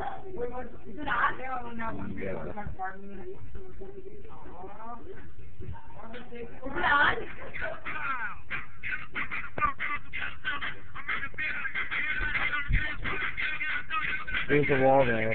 Is it on? No, no. Yeah. Is it on? There's a wall there.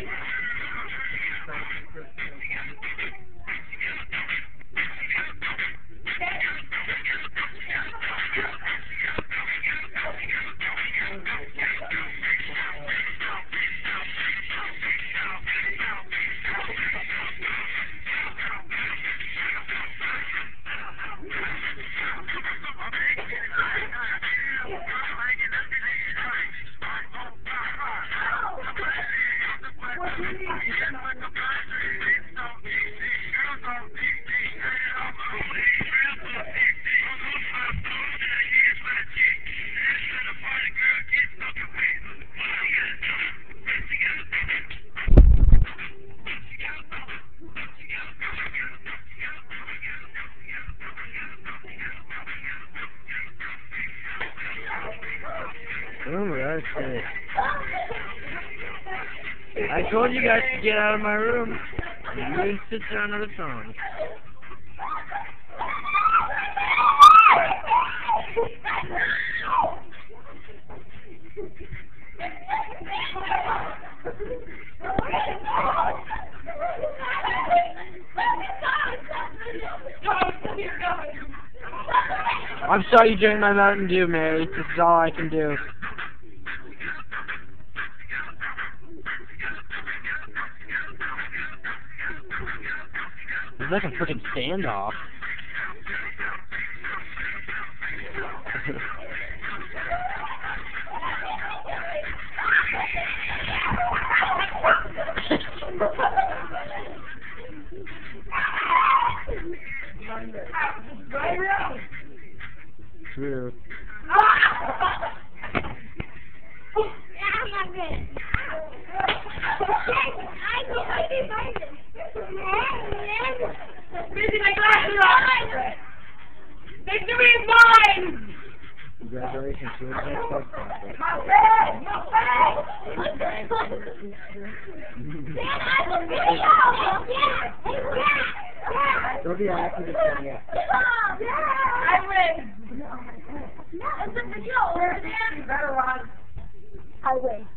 Oh my gosh, shit. I told you guys to get out of my room. You didn't sit there another song. I'm sorry you drank my Mountain Dew, Mary. This is all I can do. It's like a freaking standoff. True. Victory is mine! Congratulations, you're the next best project. My bag! My bag! Don't be active this one yet. I win! You better run. I win.